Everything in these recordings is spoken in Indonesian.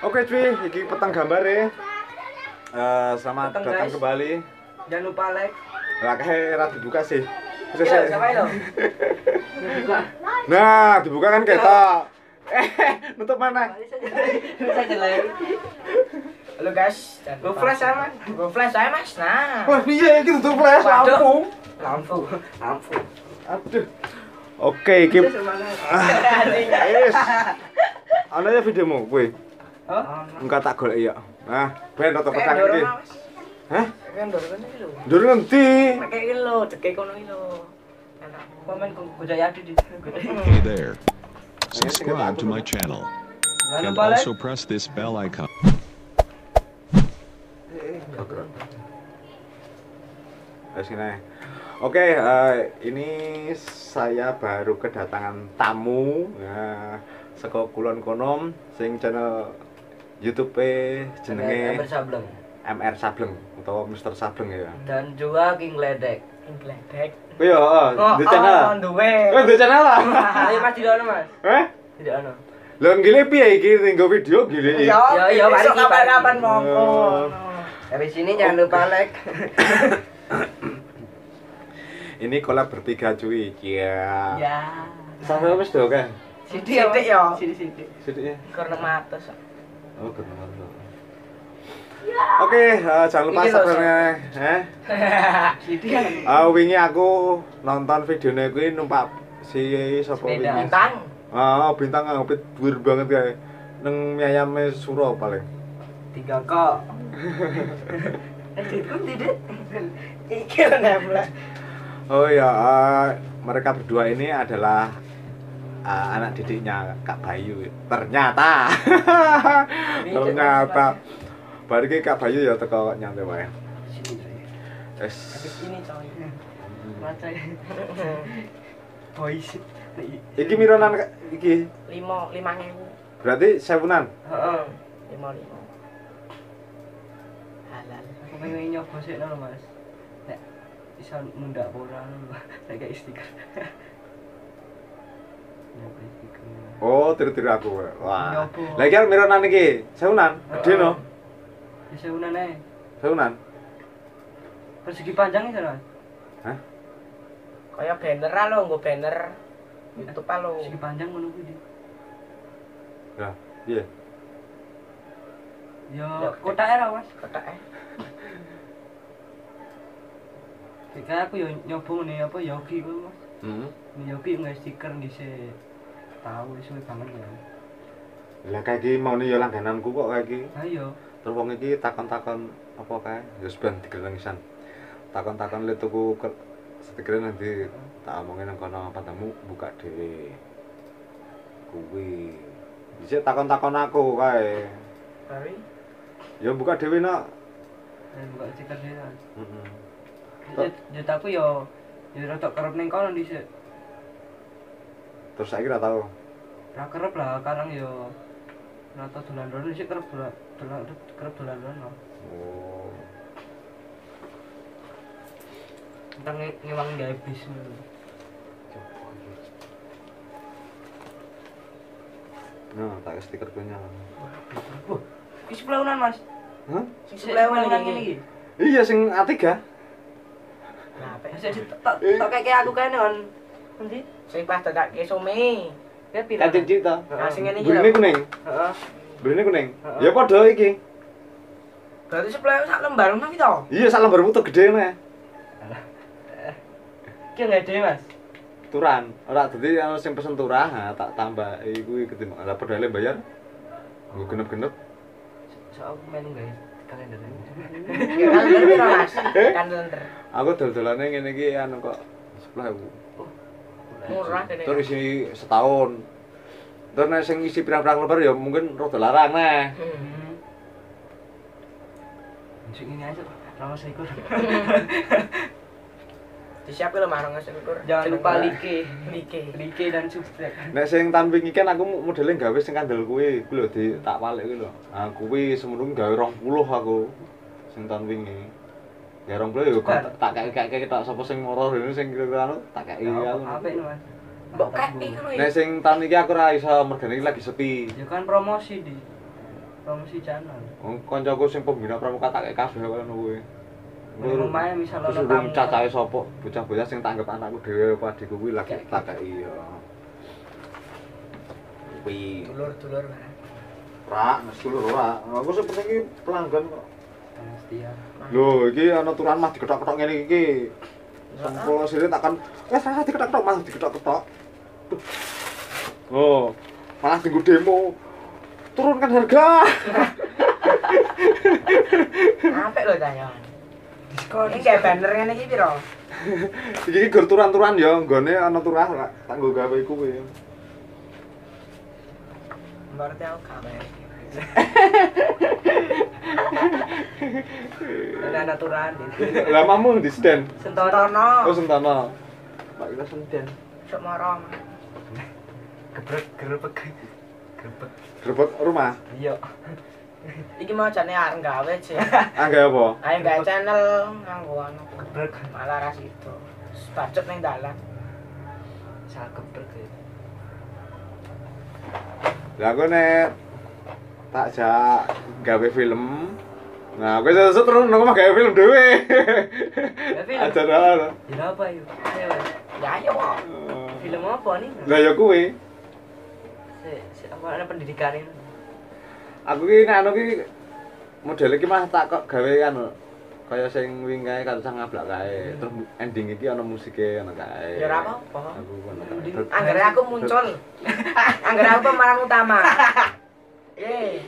Oke cuy, iki petang gambar ya. Eh, selamat Petang, datang guys. kembali. Jangan lupa like. Lah kayak ra dibuka sih. Bisa Iya, siapa itu? Nah, dibuka kan ketok. Eh, nutup mana? Bisa jelek. Halo guys, go flash saya mas, go flash saya mas. Nah, Wah, piye iki tutup flash Waduh. lampu. lampu, lampu. Aduh. Oke, iki Yes. Ana ya videomu kowe. Oh, Engka tak golek ya. Nah, ben rata petang Kayak iki. dorong, Mas. Hah? Kayak dorong ini lho. Ndur ngendi? Kayak ini lho, cekek kono ini lho. Komen di di. Hey there. Subscribe to my channel and also press this bell icon. Wes ngene. Oke, eh, ini saya baru kedatangan tamu. Nah, saka Kulon Konom sing channel YouTube jenenge Bersableng. MR Sableng utawa Mr. Sableng ya. Dan juga King Ledek. King Ledek. Oh iya, oh, di channel. duwe. Oh, di channel lah. Ayo Mas tidak ono Mas. Eh? Tidak ono. Lah gile piye iki tinggo video gile iki? Ya, ya, mari besok kita- kapan-kapan monggo. Oh. Habis ini jangan lupa like. Ini kolab bertiga cuy. Iya. ya. Sampai wis do kan? Sidi Sidik ya. Sidi sidi. Sediknya. Karena mates. Oh, kenalan tuh. Oke, eh, jangan lupa subscribe eh. Ah, wingi aku nonton videonya kuwi numpak si sapa wingi. Bintang. Ah, bintang ngapit dhuwur banget kae. Neng Miyayame Suro paling. Tiga kok. Nembla. Oh ya, eh, mereka berdua ini adalah eh, anak didiknya Kak Bayu. Ternyata. Ternyata. Baru Kak Bayu ya teko nyantai wae. Coy. Baca. Boys. Iki mironan Kak? iki. Lima, lima ngewu. Berarti sewunan. Heeh. Lima, lima. Halal. Aku pengen nyoba sih mas. Bisa nunda bola nek kayak stiker. Oh, tiru-tiru aku. Wah. Nyoba. Lagi kan mironan iki, sewunan. Gede no. Bisa unan ae. Sewunan. Persegi panjang iki Mas. Hah? Kayak banner ah lo, nggo banner. YouTube ah lo. Persegi panjang ngono kuwi. Lah. Yo Ya, kotak era Mas. Kotak eh. Kayak aku yo nyoba ngene apa yogi kuwi Mas. Hmm. Ini yogi nggak stiker dhisik. Tahu suwe banget ya. Lah kayak iki mau nih ya langgananku kok kayak iki. Ayo. Terus wong iki takon-takon apa kae? Ya seben digelengisan. Takon-takon le tuku ke stiker nanti tak omongin nang kono padamu buka dhewe. Kuwi. Bisa takon-takon aku kae. Bari. Ya buka dhewe nak. Dan buka stiker dhewe. Heeh. Jut aku yo yo rada kerep ning kono dhisik. Terus saiki ora tau. Ra kerep lah, karang yo rata dolan dolan dhisik kerep dolan dolan kerep dolan dolan. Oh. Tentang ngewang gawe bis. Nah, tak kasih stiker punya. Wah, iki sepuluhan Mas. Hah? Ngene iki. Iya sing A3. Nah. Masih di tok tok kayak aku kene on. Endi? Sing pas dadak ke some. Ya pira? Kancing cita. Nah, sing ngene iki. Burine kuning. Heeh. Burine kuning. Ya padha iki. Berarti sepuluh sak lembar ngono to? Iya sak lembar putu gede nih. Ki nggak ada Mas. Turan. Ora dadi ana sing pesen turah, tak tambah iku ketimbang. Lah padahal bayar. Nggo genep-genep. So aku main guys kalender. Kalender Mas? Kalender. Aku dol-dolane ngene iki anu kok 10.000. Murah. Terus isi setahun. Terus nek sing isi pirang-pirang lembar ya mungkin rada larang nah. Hmm. Masuk ini aja. Lama saya ikut. Disiapin lho marang selikur. Jangan lupa like, like. like dan subscribe. Nek sing tanping iki kan aku modele gawe sing kandel kuwi, kuwi lho di tak walik kuwi lho. Ah kuwi semenung gawe 20 aku sing tanpingi. Ya 20 ya Cepat. tak- tak kayak kayak tok sapa sing moro rene sing kira-kira anu tak kayak aku. Apa ini Mas? Mbok kaki ngono Nek iki. sing tahun iki aku ora iso mergane iki lagi sepi. Ya kan promosi di. promosi channel Wong kancaku sing pembina pramuka tak kek kabeh kono kuwi. Omahe misal urung tamu. cacahe sapa? Bocah-bocah sing tak anggap anakku dhewe apa adikku kuwi lagi Kayak tak kek iya. Kuwi dulur-dulur lah Ra, nes dulu ora. Aku iki pelanggan kok. Setia Lho, iki ana turan mah diketok-ketok ngene iki. Sempol sire takkan eh salah diketok-ketok malah diketok-ketok. Oh, malah tunggu demo. Turunkan harga. Apik lho tanya. Diskon. Ini kayak banner ngene iki piro? Iki gur turan-turan ya, nggone ana turah ra tak nggo gawe kuwi. Berarti aku bayar. Ada aturan Lah mamu di stand. Sentono. Oh, sentana. Pak kita senten. Sok moro. Gebrek gerbek. Gerbek. Grebek rumah. Iya. Iki mau jane arep gawe sih. Ah, gawe apa? Ayo gawe channel nganggo anu gebrek malah ras itu. Bacot ning dalan. Salah gebrek. Lah aku nek tak jak gawe film. Nah, aku sesuk terus nang omah gawe film dhewe. Ya. Acara. Film apa yuk? Ayo. Ya ayo. Film apa nih? Lah ya kuwi. Si, apa ada pendidikan ini? Aku ki nganu ki model iki mah tak kok gawe anu kaya sing wing kae karo sang ngablak kae. Terus ending iki ana musike ana kae. Ya ora apa-apa. Aku ngono. Angger aku muncul. Angger aku pemeran utama. Ye.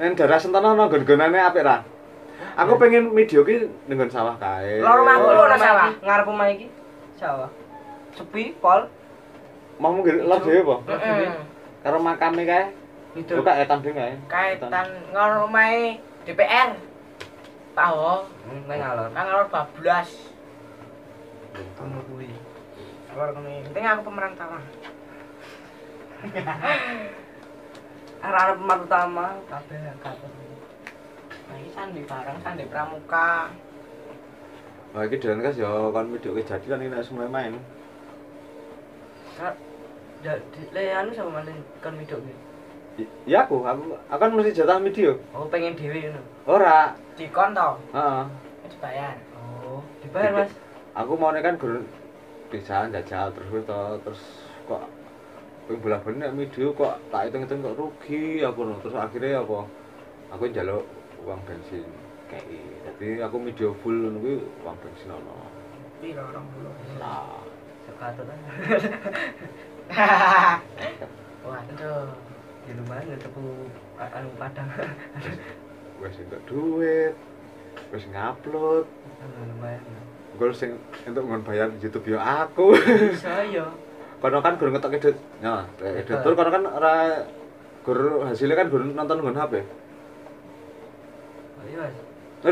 Nang daerah Sentana ana gon-gonane apik ra? Aku pengen video ki ning sawah kae. Lor omahku Oh, lho rumah sawah. Ngarep omah iki sawah. Sepi, pol. Mau mungkin lor dhewe apa? Heeh. Karo makame kae. Itu Buka etan dhewe kae. kaitan ngarep omahe DPR. Pak Ho. Nang alor. Nang alor bablas. Ngono kuwi. Alor kene. Penting aku pemeran Arep pemeran utama kabeh kabeh. Nah, iki sandi bareng, sandi pramuka. Wah, iki dan kas ya kon video ke jadi kan ini semua main. Kak, jadi le anu sama mana kan video iki. I- Iya aku, aku akan mesti jatah video. Oh, pengen dhewe ngono. Ora. Dikon to. Heeh. Wis bayar. Oh, dibayar, Mas. Aku mau kan gur bisa jajal terus terus kok ping bola-bali nek video kok tak hitung-hitung kok rugi aku no. Terus akhirnya apa? Aku njaluk uang bensin kayak Jadi aku video full ngono kuwi uang bensin ono. Piro 20. Nah, Sekatut aja. Waduh. Di rumah ngetepu anu padang. wis entuk duit. Wis ngupload. Lumayan. Gue sing entuk ngon bayar YouTube ya aku. Bisa ya. Kono kan gur ngetok edit. Ya, editor kono kan ora gur hasilnya kan gur nonton ngon HP. Oh iya, Mas.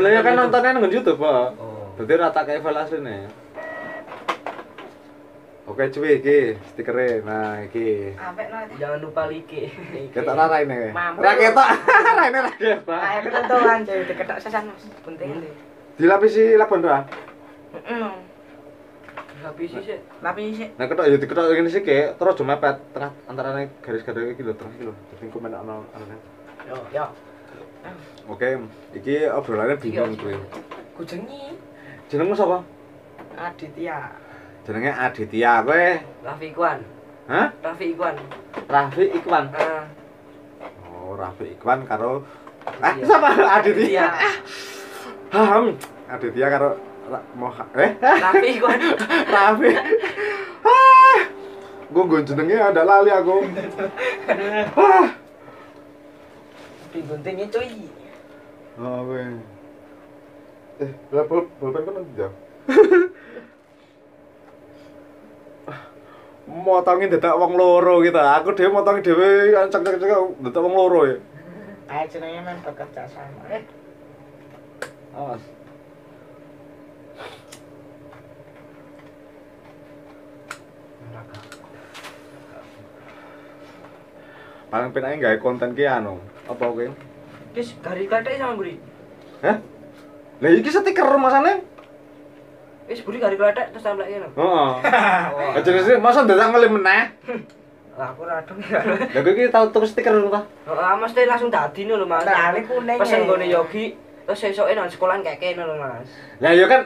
Lah ya kan nontonnya ngon YouTube, Pak. Oh. Berarti rata kayak file asline. Oke cuy iki stikernya. Nah, iki. Jangan lupa like. Ketok ra raine. Ra ketok. Raine ra ketok. Ayo ketentuan jadi diketok sesan, Mas. Penting ini. Dilapisi lakon ra. Heeh. Lapisi sih. Lapisi sih. Nah, ketok ya diketok ngene sih kayak terus aja mepet tengah antarane garis-garis iki lho, tengah iki lho. Dadi engko menak ana ana. Yo, yo. Oke, iki obrolannya bingung kuwi. Kujengi. Jenengmu sapa? Aditya. Jenenge Aditya kowe. Raffi Ikwan. Hah? Raffi Ikwan. Raffi Ikwan. Ah, Oh, Raffi Ikwan karo Ah, Iya. siapa? Aditya. Aditya. Ham. Aditya karo Moha eh Raffi Ikwan. Raffi. Ah. Gue gue ada lali aku. Ah. Diguntingnya cuy. Oh, gue. Eh, lah bol bolpen kan nanti jauh. motongin dadak wong loro gitu. Aku dhewe motongin dhewe cek-cek dadak wong loro ya. Ayo jenenge men bekerja sama. Eh, Awas. Paling penake gawe konten ki anu. Apa kuwi? Wis garis kathek sama Buri. Hah? Lah iki stiker masane? Wis Buri garis kathek terus sampe ngene. Heeh. Aja sih masa dadak ngelim meneh. Lah aku radung ya. Lah kowe iki tau tuku stiker lho ta? Heeh, mesti langsung dadi lho Mas. Nah, kuning Pesen ya. gone yogi, terus esoke nang sekolahan kayak lho Mas. Lah ya kan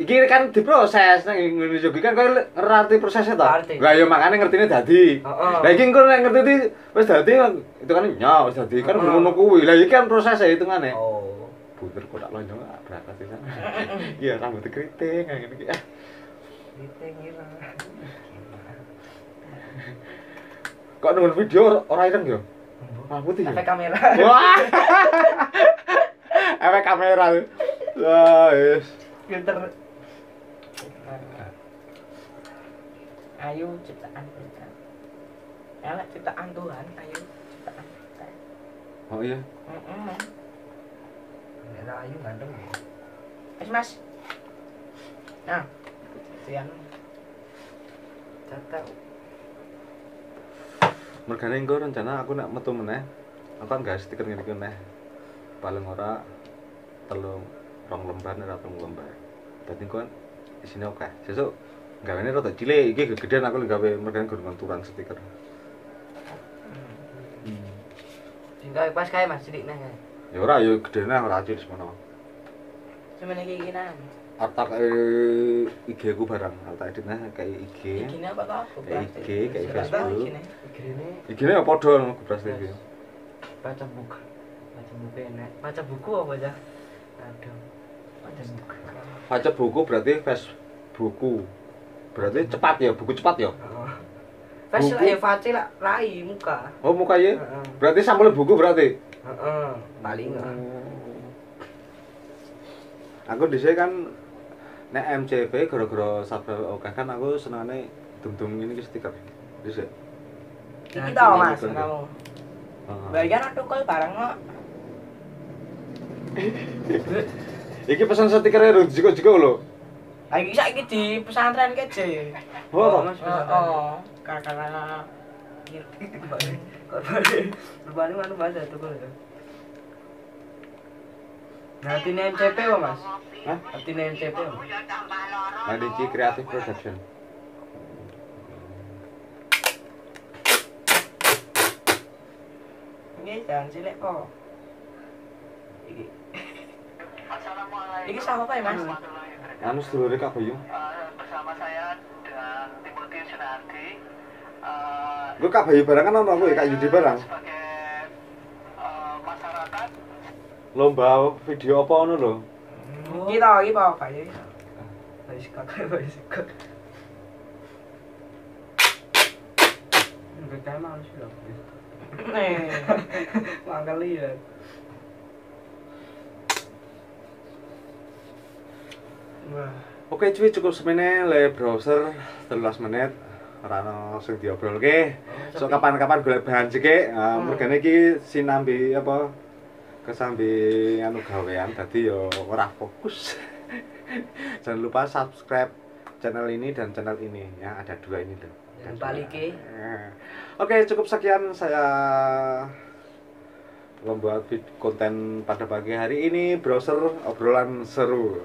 iki kan diproses nang ngene juga kan kowe ngerti prosesnya ta. Lah ya makane ngertine dadi. Lah iki engko nek ngerti wis dadi itu kan nya wis dadi kan ngono kuwi. Lah iki kan prosesnya hitungane. Oh. Buter kok tak lonjong ah, berangkat sih kan. Iya rambut keriting kayak ngene iki. Ah, Kita ngira. Kok nunggu video ora ireng yo? Rambut iki. Efek kamera. Wah. Efek kamera. Wah, yes. Filter. Ayo ciptaan Tuhan. Elek ciptaan Tuhan, ayo ciptaan Tuhan. Oh iya. Heeh. Nek ayu ganteng. Wis Mas. Nah. Sian. Catat. Mergane engko rencana aku nek metu meneh. Aku kan gak stiker ngene iki meneh. Paling ora telung rong lembar ora telung lembar. Dadi kan isine oke. Sesuk gawene rada cilik iki gedean aku gawe mergane gurungan turang stiker. Singkae pas kae Mas cilik kae. Ya ora ya gedene ora cilik semono. Semene iki iki nang. Atak eh, IG ku barang, atak edit nah kayak IG. Iki apa to? Kayak IG, kayak Facebook. Igene IG-ne ya padha ngono Gubras TV. baca buku. Baca buku enak. Baca buku apa aja? Aduh. Baca buku. Baca buku berarti Facebookku. Berarti cepat ya, buku cepat ya. Buku. lah ya face lah rai muka. Oh, muka ya. Berarti sampel buku berarti. Heeh. Paling lah. Aku dhisik kan nek MCV gara-gara subscribe oke kan aku senengane dum-dum ini ki stiker. Dhisik. Iki to Mas, Betul. kamu. Bagian aku kok barang kok. Iki pesan stikernya Rudi Jiko-jiko lho. Ah iki saiki di pesantren keje. Oh, Mas. Oh, kakak-kakak. Berbanding mana bahasa itu kan ya. Nah, artinya MCP apa mas? Hah? Artinya MCP apa? Madiji Creative Production. Ini jangan cilik kok. Iki. Iki sah apa ya Mas? Anu sedulure Kak Bayu. bersama saya dengan Timothy Sunardi eh, Gue Kak Bayu barang kan ono aku ya Kak Yudi barang. sebagai eh, masyarakat Lomba video apa ono lho? Iki to, iki apa Pak? Baris kakak, baris kakak. Mereka emang harus bilang. Eh, Mangkali ya. Oke cuy cukup semene le browser 13 menit ora ono sing diobrolke. So kapan-kapan golek bahan sike, uh, mergane iki sinambi apa kesambi anu gawean dadi yo ora fokus. Jangan lupa subscribe channel ini dan channel ini ya ada dua ini loh. Dan balike. Eh, Oke cukup sekian saya membuat konten pada pagi hari ini browser obrolan seru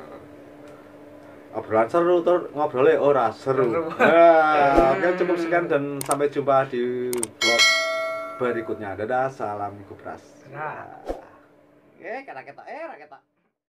obrolan seru tuh ngobrolnya ora seru. Seru. Nah, oke cukup sekian dan sampai jumpa di vlog berikutnya. Dadah, salam Gubras. Nah. Eh, kata kita, eh, kata.